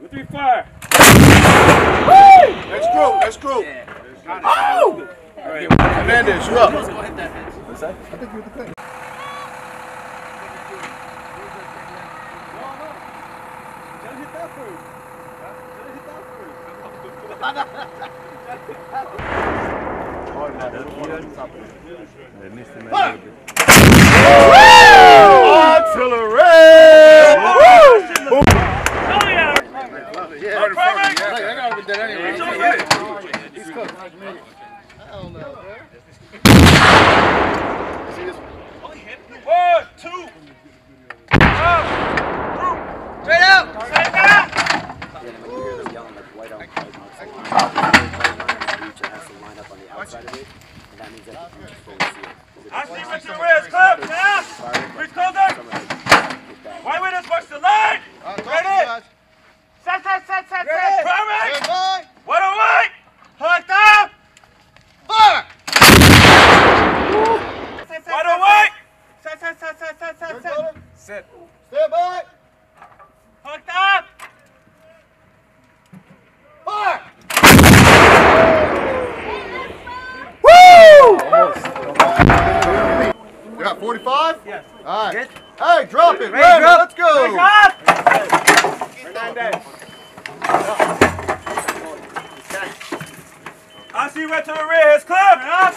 Two, three, fire. Next group, next group. Oh! All right. Hernandez, you up. Let's go hit that bitch. What's that? I think you hit the thing. Olha, eu Artillery! Oh, yeah. Yeah, Perfect. I gotta be dead anyway. It's okay. He's cooked. I don't know, bro. See this one? One, two. Up. Through. Straight out. Straight down. I see what your rears club. Now. Reach closer. White winners watch the line. Uh, talk to Ready? Set, set, set, set, set. Perfect. Stand by. White on white. Hooked up. Fire! White on white. Set, set, set, set, set, set, set. Sit. Stand by. Hooked up. Fire! You got 45? Yes. All right. Hey, drop it. Ready, drop. Let's go. Pick up. I see red to the rear. Here's club. Up.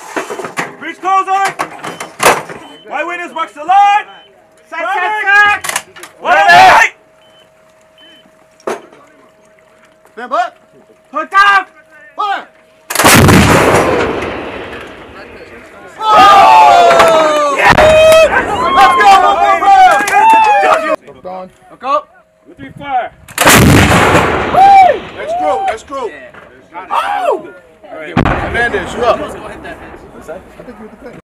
Reach closer. White winners watch the line. Sack, sack, sack. White on white. Stand by. Hooked up. Fire! Oh! Let's go, let's go, bro! Look up. Two, three, fire. Next group, next group. Oh! Hernandez, you up.